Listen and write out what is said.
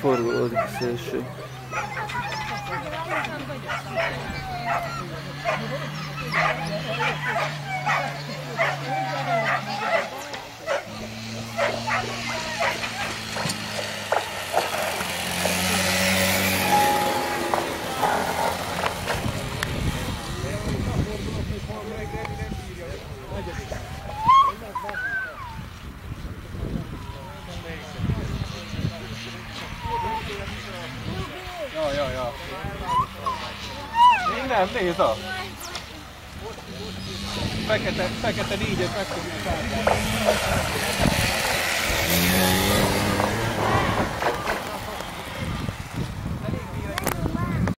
Forgó szélső. Ja, ja, ja. Innen nézd a! Fekete, fekete négyet meg tudjuk